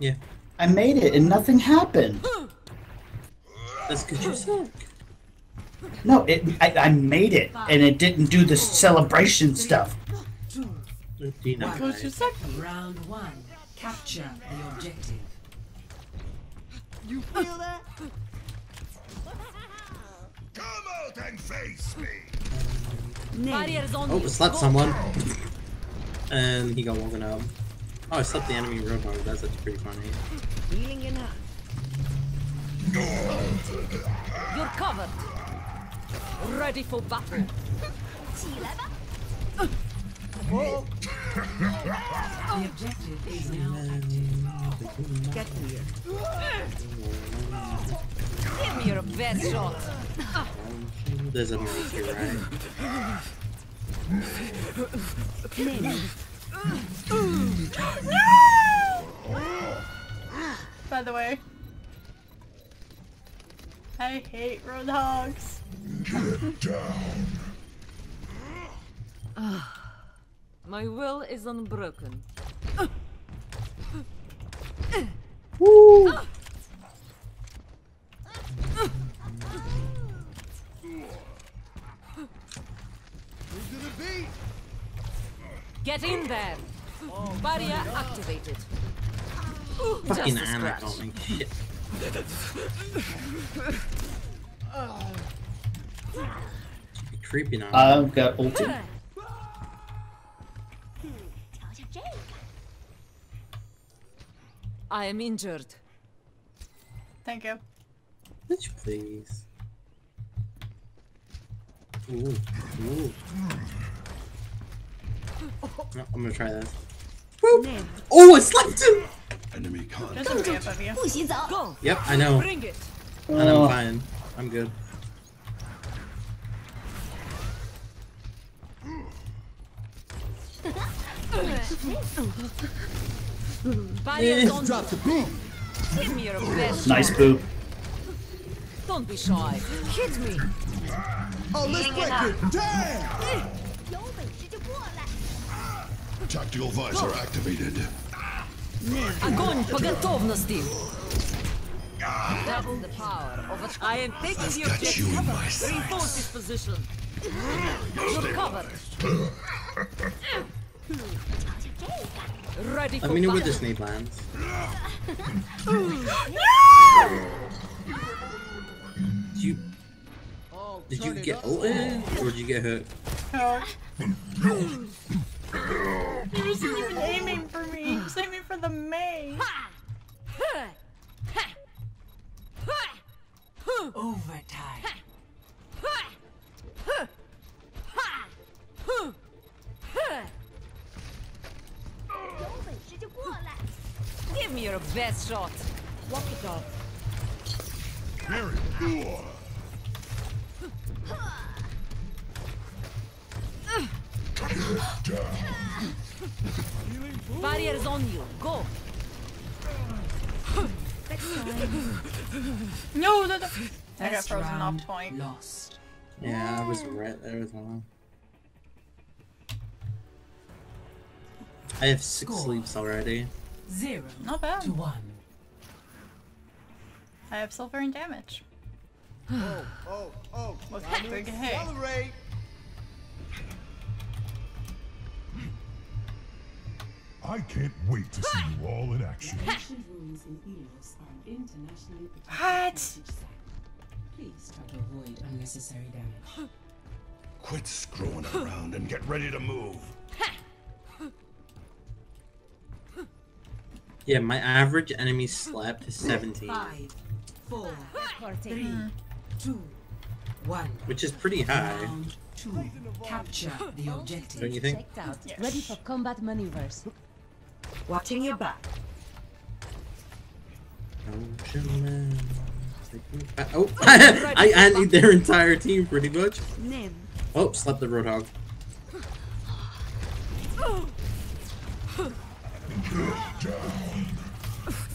Yeah. I made it and nothing happened. That's because you suck. No, it. I, I made it and it didn't do the celebration stuff. Because you suck. Round one. Capture the objective. You feel that? Come out and face me. Barriers on Oh, you. slept Go. someone. And he got woken up. Oh, I slept the enemy roadhog. That's actually pretty funny. Healing enough. You're covered. Ready for battle. The objective is now active. Get here. Give me your best shot. There's a maze here, right? By the way. I hate roadhogs. Get down. Uh, my will is unbroken. Who's gonna be? Get in there. Barrier activated. Fucking Just a Ana scratch. got me. Shit. Be creeping on. I've um, got ulti. I am injured. Thank you. Bitch, please. Ooh, ooh. No, I'm gonna try this. Boop. Oh, I slapped him! Enemy contact. Just a gif of you. Go. Yep, I know. Bring it. And I'm Oh. fine. I'm good. Drop the beat. Give me your best Nice shot. boop. Don't be shy. Hit me. Oh, let's break it. Damn! Tactical visor activated. Огонь по готовности. That's the power of a... I am taking the got objective. you in my Reinforce this position. You're covered. Ready for Let me know where battle. this nade lands. Did you Oh, did you turn it get up. ulted or did you get hurt? No. He wasn't even aiming for me. He was aiming for the Mei. Overtime. Give me your best shot. Walk it off. Very good. Barriers on you. Go. No, no, no. I got frozen off point. lost. Yeah, I was right there as well. I have six Score. sleeps already. Zero Not bad. to one. I have silver and damage. Oh, oh, oh. Look, Time to big hey. I can't wait to see you all in action. Ancient ruins in Ilios are internationally What? Please try to avoid unnecessary damage. Quit screwing around and get ready to move. Yeah, my average enemy slept is 17, Five, four, three, two, one. which is pretty high. Round two. Capture the objective. Don't you think? Checked out. Yes. Ready for combat maneuvers. Watching your back. Ocean Man, take me back- Oh, I antied their entire team pretty much. Oh, slept the Roadhog.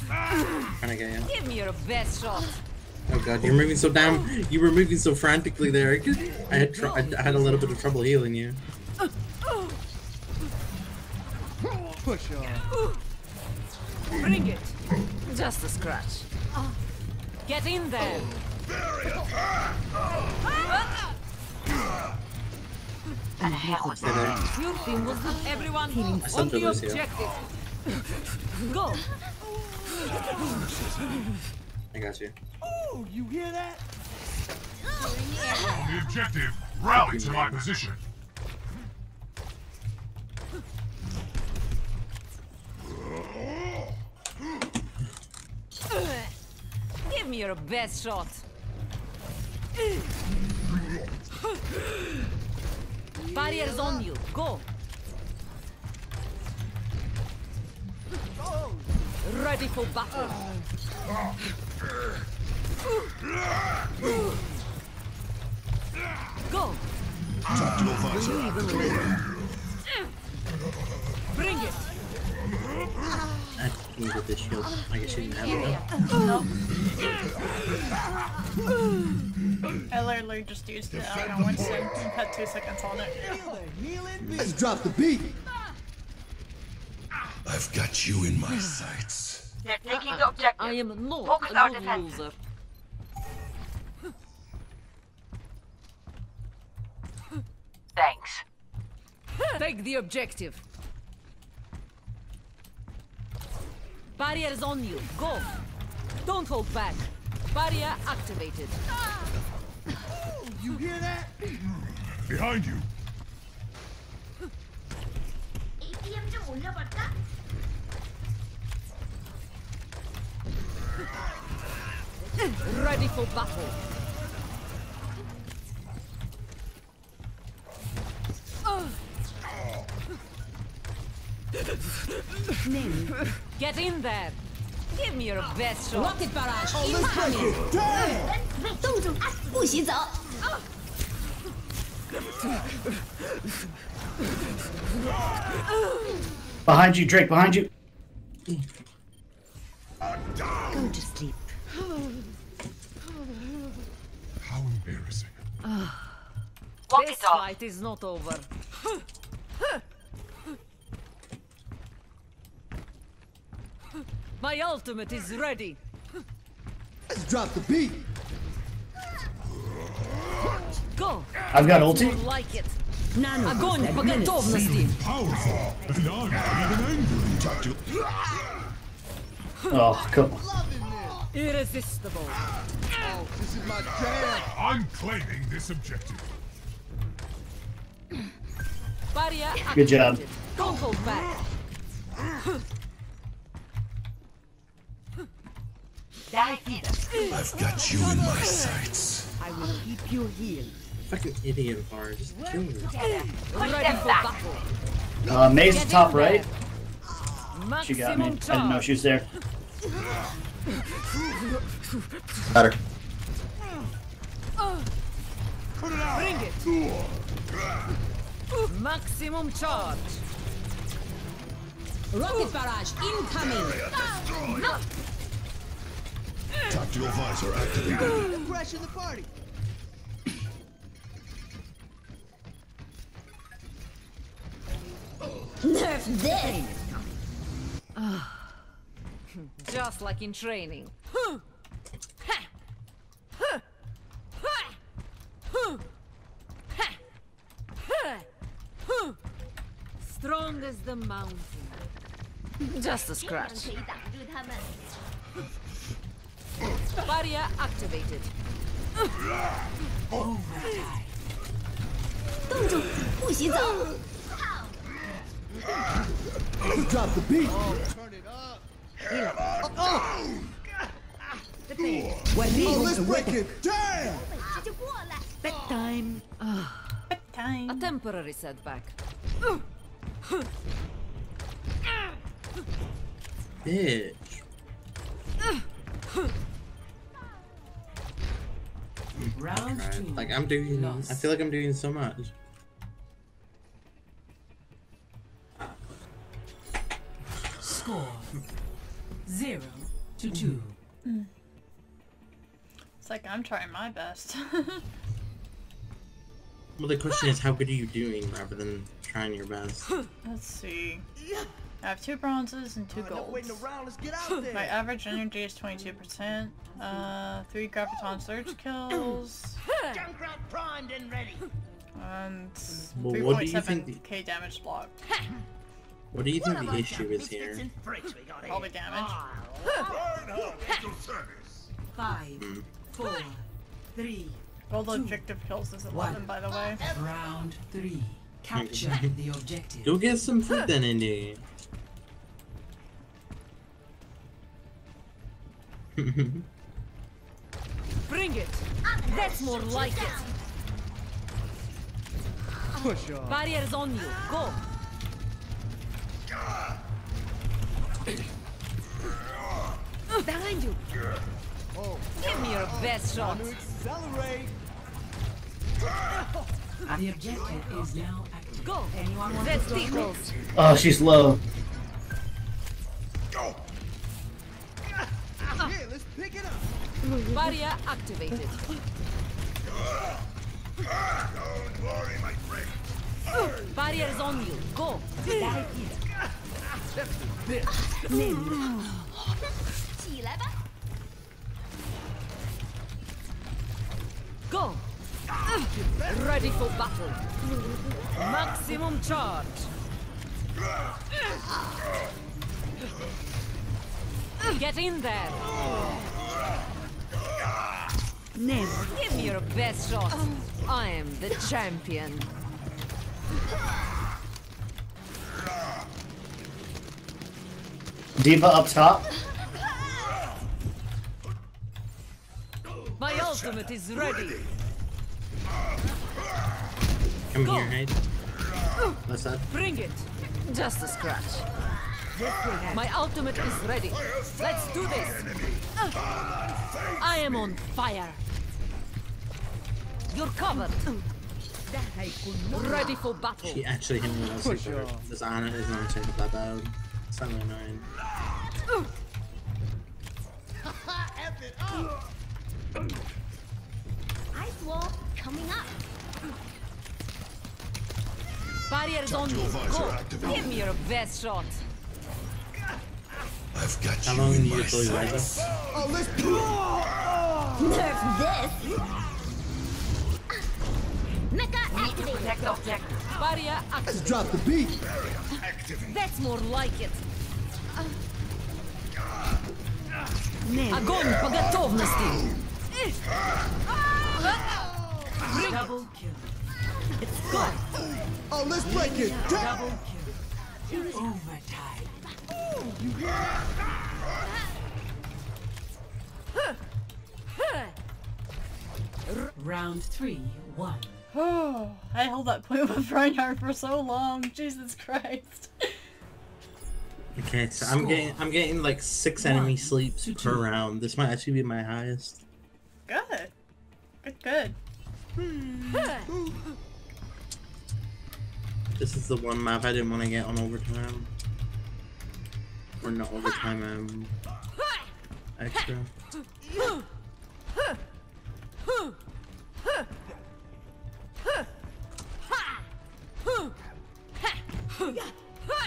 Trying to get you. Give me your best shot. Oh god, you're moving so damn. You were moving so frantically there. I, I had tr- I had a little bit of trouble healing you. Push on. Bring it. Just a scratch. Get in there. Stay there. Your team was good. Everyone on sent the Lucio. objective. Go. I got you. Oh, you hear that? On the objective, rally to my position. Give me your best shot. Barriers on you. Go. Ready for battle. Go. Bring it. I needed this shield. I guess you didn't have it. though. I literally just used it on a Winston and had two seconds on it. Let's drop the beat. I've got you in my sights. They're taking the objective. I am not Focus a our defense. loser. Thanks. Take the objective. Barriers on you. Go. Don't hold back. Barrier activated. You hear that? Behind you. Ready for battle. Get in there. Give me your best shot. Rocket barrage Oh, let's break it. Damn! 冻住，不许走！ Behind you, Drake. Behind you. Go to sleep. How embarrassing. Walk This it off. fight is not over. My ultimate is ready. Let's drop the beat. Go. I've got ulti. Like it. Nano Огонь по готовности. Powerful. And I'm even angry. Tactical. Oh, cool. Loving this. Irresistible. Oh, this is my jam. I'm claiming this objective. Barrier Good job. activated. Don't hold back. I've got you in my sights. I will keep you healed. Fucking idiot bar. Just kill me. Ready for battle. Uh, Mei's Get top right. She got me. I Maximum didn't know she was there. Got her. Bring it. Maximum charge. Rocket barrage incoming. Tactical visor activated. They're crashing the party. Nerf this! Just like in training. Strong as the mountain. Just a scratch. 可以挡住他们。 Barrier activated. 冻住，不许走！ Let's drop the beat. Turn it up. We're Oh, leaving let's the break weapon. it. Damn! 就过来。 Bedtime. Time. A temporary setback. Bitch. Like I'm doing. Lost. I feel like I'm doing so much. Score. Zero to two. Mm. Mm. It's like I'm trying my best. Well, the question is, how good are you doing, rather than trying your best. Let's see. I have two bronzes and two Enough golds. around. Let's get out there. My average energy is 22%. Uh, three Graviton Surge kills. Junkrat primed and ready. And what do you think 3.7k damage block. What do you think the issue is here? Probably damage. Five, four, three. Gold objective kills is 11 by the way. Round three. Capture the objective. Go get some food then, Indy. Bring it. That's more like it. Push on. Barriers on you. Go. Behind you. Oh, Give me your best shot. to accelerate. The objective is now active. Go. Anyone want That's to go? Oh, she's low up. Let's pick it up. Barrier activated. Don't worry, my friend. Barrier is on you. Go. Go. Ready for battle. Maximum charge. Get in there. Never. Give me your best shot. Um. I am the champion. D.Va up top. My ultimate is ready. Come Go. here, Hyde. What's that? Bring it. Just a scratch. My ultimate is ready. Let's do this. Uh. I am on fire. You're covered. Ready for battle. She actually hit me when I was Push super. on. This Ana is not taking that bad. It's so annoying. Up. Ice wall coming up. Barriers on you. visor Go. Give me your best shot. I've got How you long do in you my deploy Ryza? sights. Oh, let's Nerf this. Mecha activated. Protect the objective. Barrier Let's activated. drop the beat. That's more like it. Огонь по готовности. Double kill. Oh, let's break it. Drop. Double kill. Overtime. Round three, one. Oh, I held that point with Reinhardt for so long. Jesus Christ. Okay, so I'm getting I'm getting like six enemy sleeps per round. This might actually be my highest. Good. Good, good. Hmm. Hmm. This is the one map I didn't want to get on overtime. Or not overtime, um extra.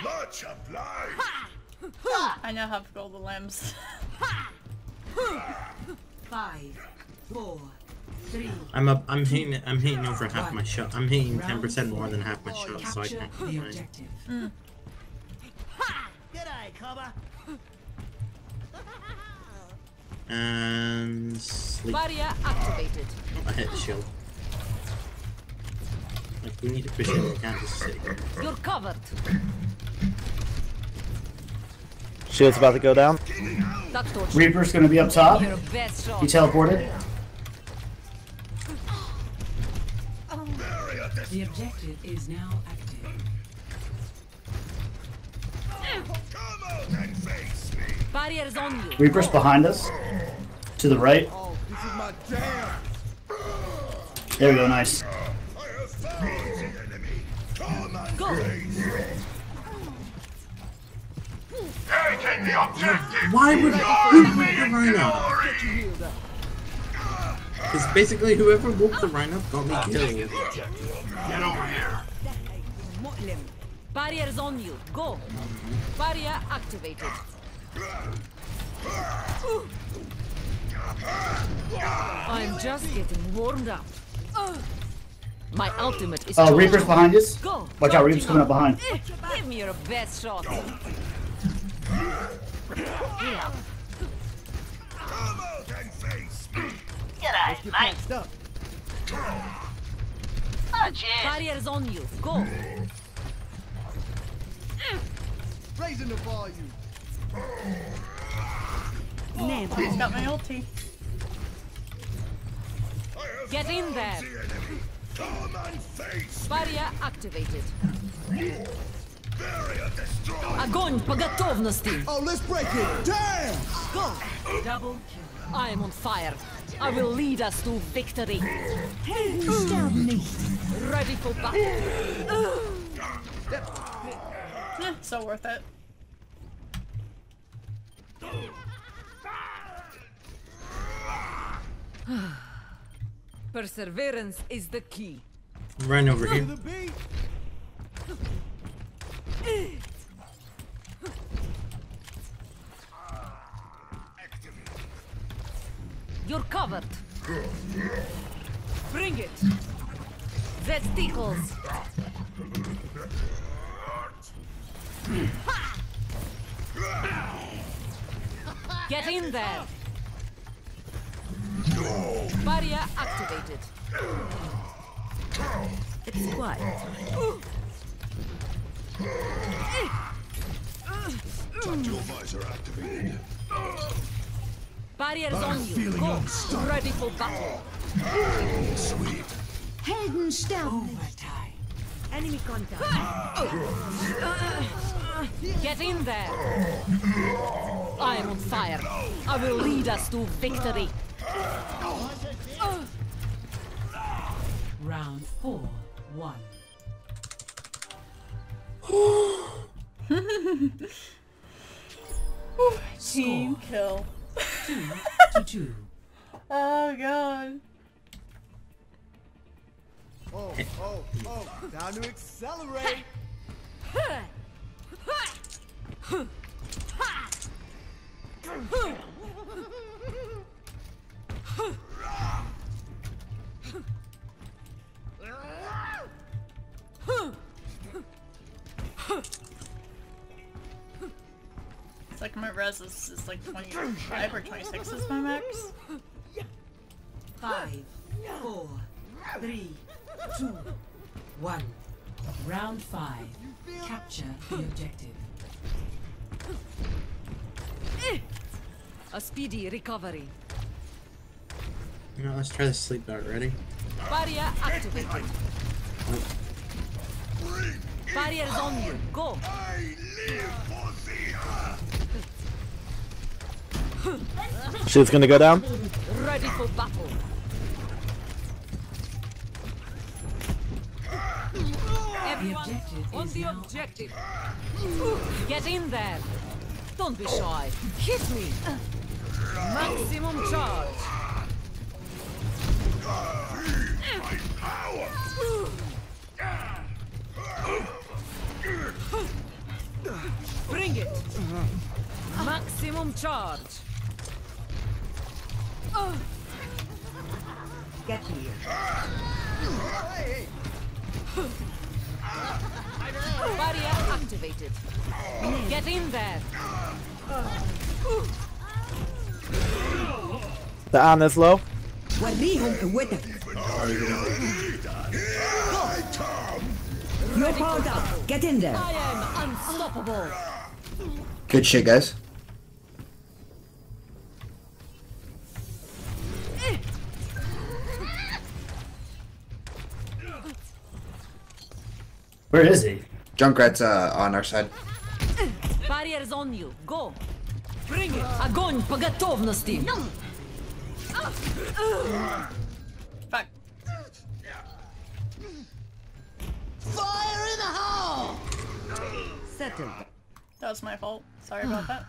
Much obliged. I now have golden limbs. Five, four, three. I'm up I'm hitting I'm hitting over half my shot. I'm hitting ten percent more than half my shot, so I can't complain. objective. G'day, cover. And sleep. Barrier activated. I hit the shield. Like we need to push it, we can't just sit here. You're covered. Shield's about to go down. Reaper's gonna be up top. Your. He teleported. The objective is now active. Come out and face me. Barriers on you. Reaper's behind us. To the right. This is my jam. There we go, nice. I have found the enemy. Come and Go. Taking the objective. Why would who whooped the rhino? Because basically whoever whooped the rhino got me killed. Get over here. Barriers on you. Go. Barrier activated. I'm just getting warmed up. My ultimate is Oh, charged. Reaper's behind us. Go. Watch out, Reaper's coming up behind. Eh, Give me your best shot. Yeah. Come out and face me. G'day, mate. Next up. Cheers. Barriers on you. Go Raising the volume. He's got my ulti. I have Get in found there. the enemy. Come and face Barrier activated. Barrier destroyed. Огонь по готовности. Oh, let's break it down. Go. Double kill. I am on fire. I will lead us to victory. Ready for battle. Eh, so worth it. Perseverance is the key. Run over here. the beat. You're covered. Bring it. That tickles. Get in there. Barrier activated. It's quiet. Tactical visor activated. Barriers on you. Go. Ready for battle. Sweet. Overtime. Enemy contact. Ah! Oh. Uh, uh, get in there. I am on fire. I will lead us to victory. Four. One. Team kill. Two to two. Oh god. Oh, oh, oh. Time to accelerate. It's like my res is, is like 25 or 26 is my max. Five, four, three, two, one. Round five. Capture the objective. Eh. A speedy recovery. You know, let's try the sleep dart. Ready? Barrier activated. Barriers on you. Go. I live for the Shield's gonna go down. Ready for battle. Everyone on the objective. Get in there. Don't be shy. Hit me. Maximum charge. Maximum charge. get here. Barrier activated. Get in there. The Ana's low. Here I come. Get in there. I am unstoppable. Good shit, guys. Where is he? Junkrat's uh, on our side. Barriers on you. Go. Bring it. Огонь по готовности. Fuck. Fire in the hole! Settled. That was my fault. Sorry about that.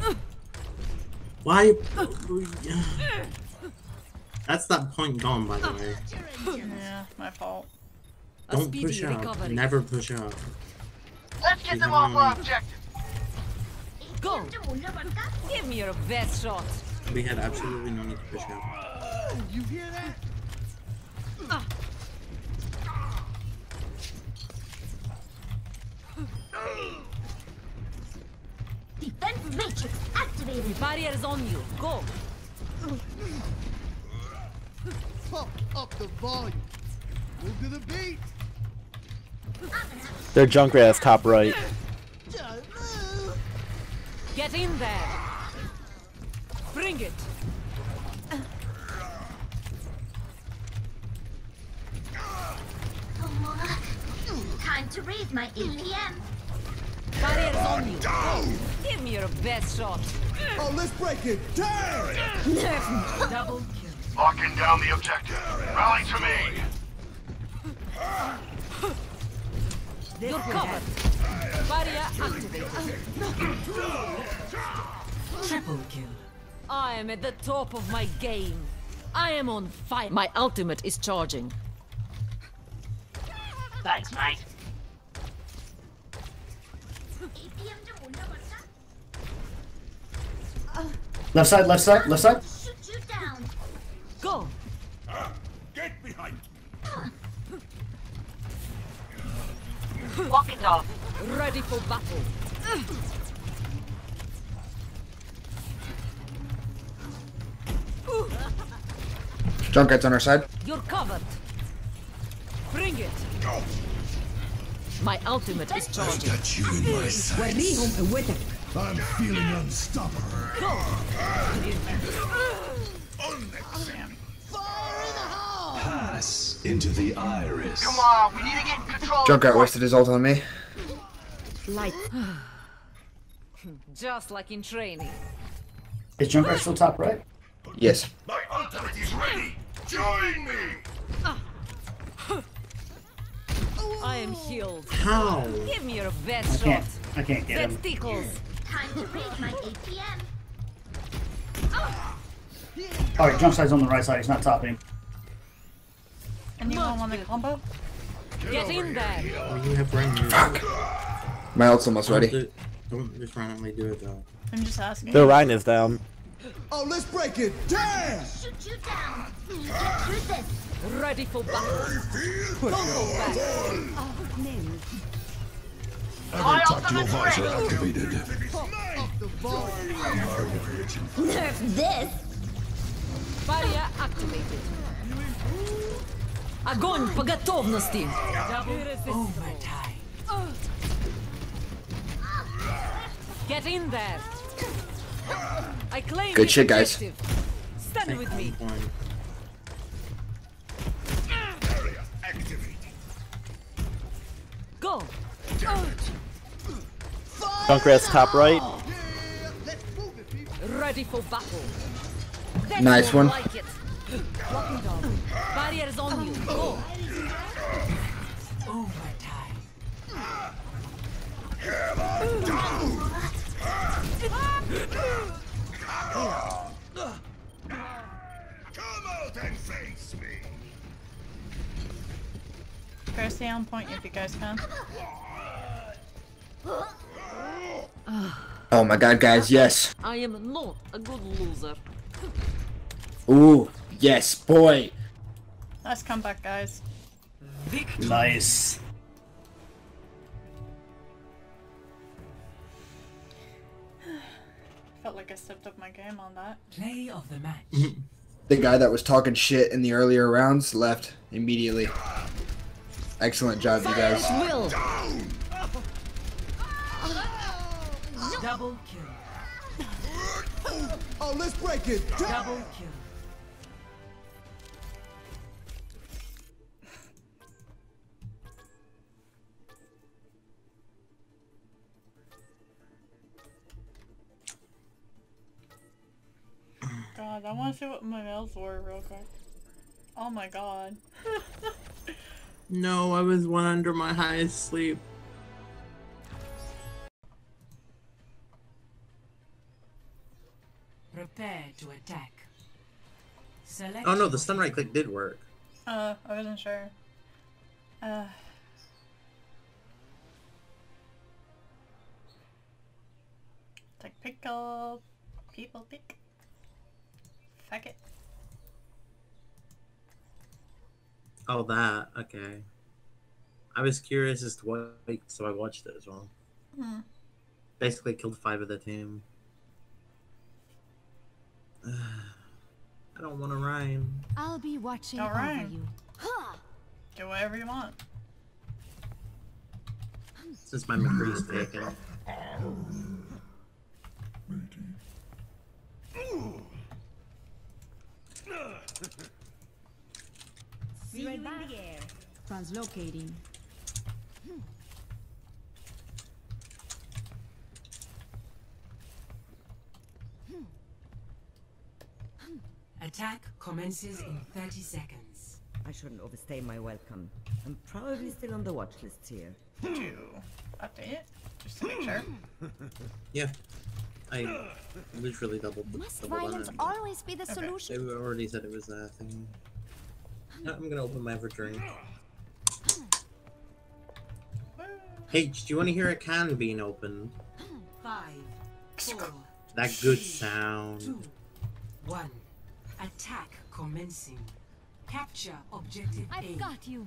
Why? That's that point gone, by the way. Yeah, my fault. Don't push out. recovery. Never push out. Let's get He's them off our annoying. objective. Go. Give me your best shot. We had absolutely no need to push out. You hear that? Defense matrix activated. Barriers on you. Go. Pump up the volume. Move to the beat. Their Junkrat's top right. Get in there. Bring it. Time to raise my APM. Barriers on you. Go. Give me your best shot. Oh, let's break it. Damn! Double kill. Locking down the objective. Rally to me. You're covered. Barrier activated. Triple kill. I am at the top of my game. I am on fire. My ultimate is charging. Thanks, mate. Left side, left side, left side. Shoot you down. Go. Get behind. Walk it off. Ready for battle. Junkrat's on our side. You're covered. Bring it. Go. My ultimate is charging. Got you in my sights. I'm feeling unstoppable. Go. Ah. Pass into the iris. Come on, we need to get control. of the Junkrat wasted his ult on me. Just like in training. Is Junkrat still top right? Yes. My ultimate is ready. Join me. I am healed. How? Give me your best I best can't. shot. I can't get That him. tickles. Time to raise my APM. All right, jump side's on the right side. He's not topping. Anyone want a combo? Get in there. Oh, you have brain news. My ult's almost ready. do- Don't just randomly do it though. I'm just asking. The Ryan is down. Oh, let's break it. Damn! Shoot you down. Get through this. Ready for battle. Combo back. Every tactical visor activated. Up the volume. Nerf this. Barrier activated. Огонь по готовности. Get in there. I claim Good the shit, guys. objective. Stand with me. One. Go. Junkrat's top right. Let's move it, people. Ready for battle. That's Nice more one. Like it. Walking down. Barriers on you. Go. Come out and face me. Try to on point if you guys can. Oh my god, guys, yes. I am not a good loser. Ooh, yes, boy. Nice comeback, guys. Nice. Felt like I stepped up my game on that. Play of the match. The guy that was talking shit in the earlier rounds left immediately. Excellent job, you guys. Will. Double kill. Oh, let's break it. Double kill. God, I want to see what my nails were real quick. Oh my god. No, I was one under my highest sleep. Prepare to attack. Select Oh no, the stun right click did work. Uh, I wasn't sure. Uh. Take pickle. People pick. Fuck it. Oh, that. Okay. I was curious as to what, so I watched it as well. Hmm. Basically, killed five of the team. I don't want to rhyme. I'll be watching All right. over you. Do whatever you want. Since my McCree's taken. See you in the air. Translocating. Attack commences in 30 seconds. I shouldn't overstay my welcome. I'm probably still on the watch list here. Did you update it? Just to make sure. Yeah. I literally doubled the Must doubled violence it. always be the Okay. solution? They already said it was a thing. I'm gonna open my ever drink. H, do you want to hear a can being opened? Five, four, That good sound. two, one. Attack commencing. Capture objective A. I've got you.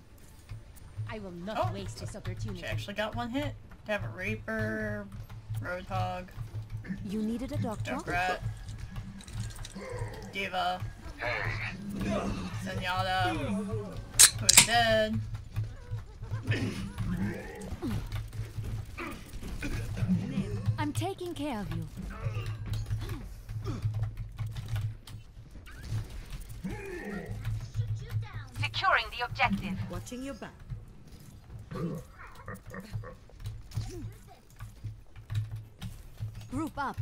I will not Oh. waste this opportunity. She actually got one hit. They have a Reaper, Roadhog, You needed a doctor? Junkrat, D.Va, Zenyatta, who's dead. I'm taking care of you. Securing the objective. Watching your back. Group up.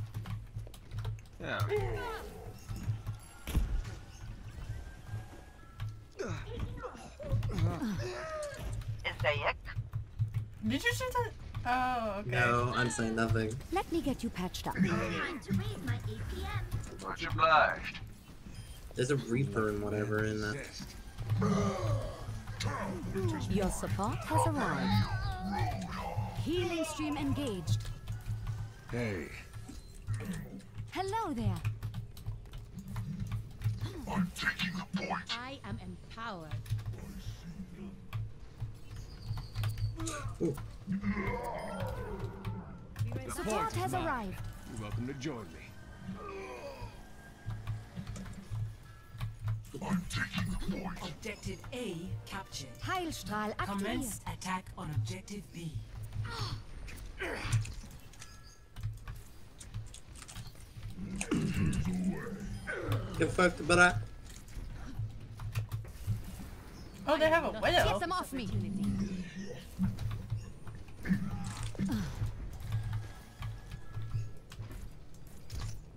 Isaiah. Did you say that? Oh, okay. No, I'm saying nothing. Let me get you patched up. Time to raise my APM. Much obliged. There's a Reaper and whatever in that. Your support has arrived. Healing stream engaged. Hey, Hello there. I'm taking the point. I am empowered. Support has arrived. You're welcome to join me. I'm taking the point. Objective A captured. Heilstrahl aktiviert. Commence attack on objective B. Get fucked, but I. Oh, they have a Get widow. them off me.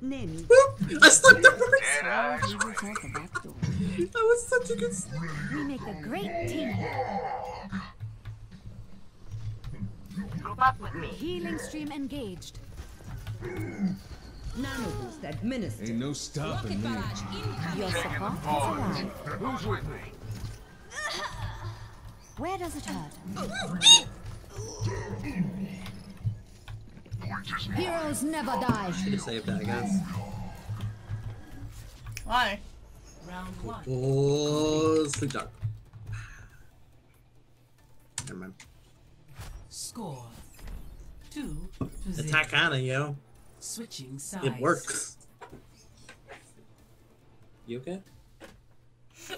Name I slept the first. We will talk about door. That was such a good. s- We make a great team. Group up with me. Healing stream engaged. Nanoboost administered. Ain't no stopping me. Your support has arrived. Who's with me? Where does it hurt? Heroes never die. Should have saved that, I guess. Why? Round one. Oh, sleep dog. Never mind. Score. Two to zero. Attack Ana, yo. Switching sides. It works. You okay?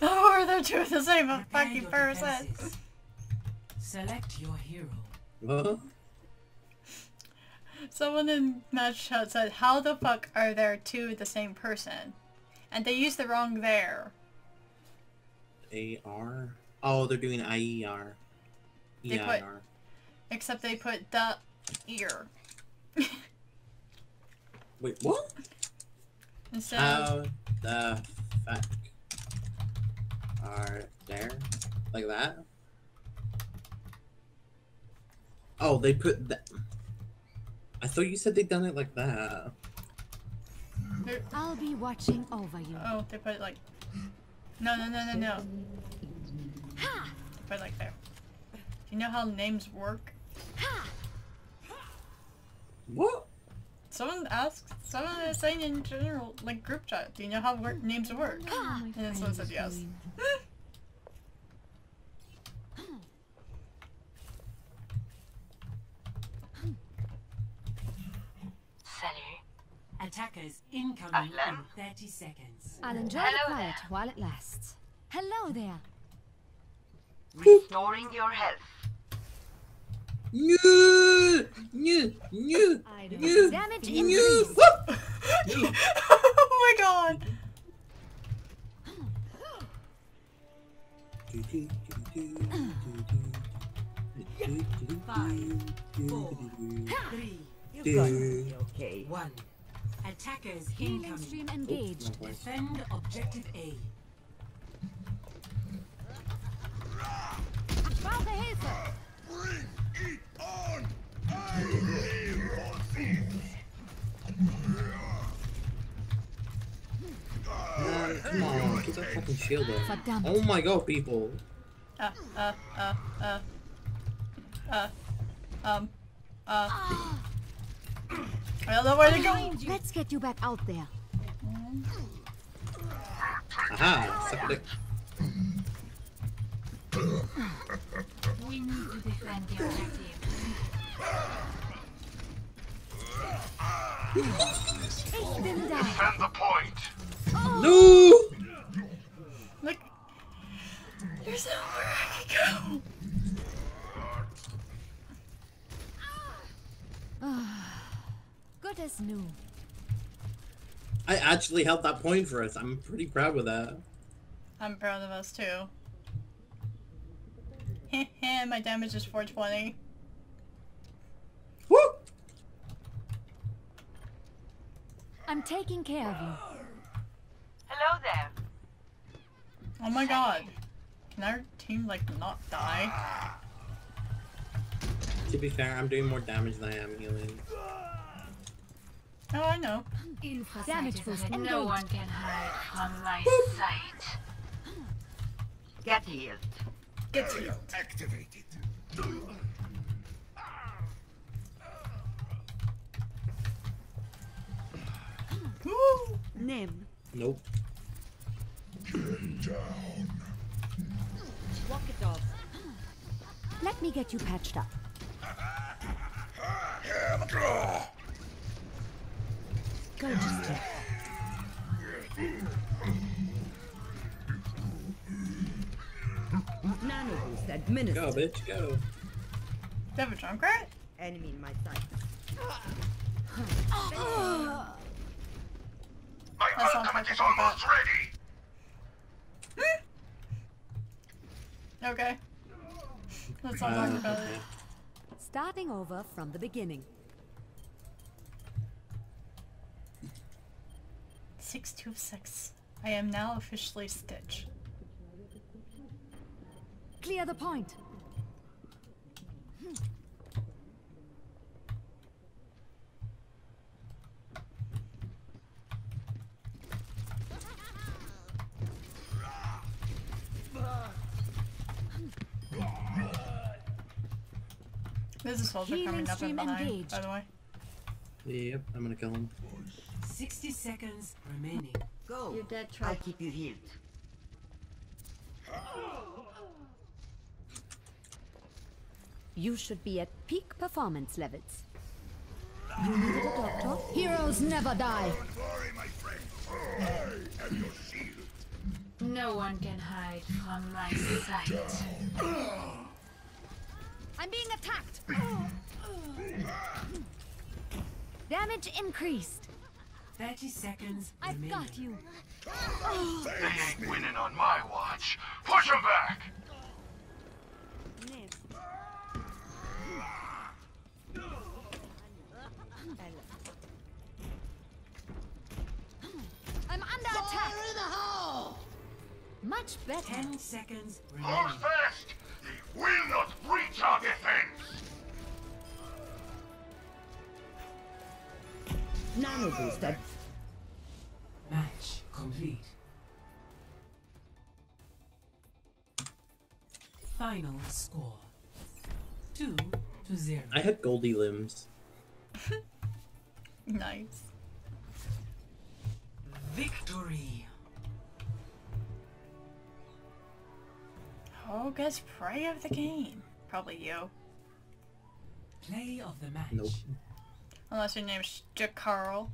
Oh, are there two of the same Prepare fucking person? Select your hero. What? Someone in match chat said, "How the fuck are there two the same person?" And they used the wrong there. AR? Oh, they're doing IER. They put- Except they put the ear Wait, what? instead. How the fuck are there? Like that? Oh, they put that. I thought you said they'd done it like that. I'll be watching over you. oh, they put it like. No, no, no, no, no. They put it like there. Do you know how names work? Ha! What? Someone asked, someone is saying in general, like group chat, do you know how work, names work? Oh, and then someone said yes. Salut. Attackers incoming Ahlan. in 30 seconds. I'll enjoy Hello the quiet there. while it lasts. Hello there. Restoring your health. New, new, new, new, Damage new. oh my god! Five, four, three, You've got to okay. one. Attackers Healing incoming. stream engaged. Defend objective A. fucking shield up. Oh my god, people. Uh, uh, uh, uh. Uh. Um. Uh. I don't know where to go! Let's get you back out there. Aha, suck a dick. We need to defend the objective. Ich bin da. Defend the point! No! Look. There's nowhere I can go! Good as new. I actually held that point for us. I'm pretty proud with that. I'm proud of us too. Heh my damage is 420. Woo! I'm taking care of you. Hello there. Oh my god. Can our team like not die? To be fair, I'm doing more damage than I am healing. Oh, I know. Damage boost No engaged. one can hide from my sight. Get healed. Get healed. Activated. Woo! Nim. Nope. Down. Walk it off. Let me get you patched up. Draw. Go just check. Nano boost administered. Go, bitch, go. Do you have a Junkrat? Enemy in my sight. My Let's not ultimate talk is almost ready! Okay. Let's not talk about it. Starting over from the beginning. Six two six. I am now officially Stitch. Clear the point. This is soldier Healing coming up and stream behind, engaged. by the way. Yep, I'm gonna kill him. 60 seconds remaining. Go. You're dead, I'll keep you healed. You should be at peak performance levels. You needed a doctor? Heroes never die. Don't worry, my friend. I am your shield. No one can hide from my sight. I'm being attacked. Damage increased. 30 seconds I've remaining. got you. They ain't winning on my watch. Push 'em back! I'm under attack. in the hole! Much better. 10 seconds Hold fast! They will not breach our defense! Nano boost. ad- Match complete. Final score. Two to zero. I had gold elims. Nice. Victory. Who gets prey of the game? Probably you. Play of the match. Nope. Unless your name's Jacarl.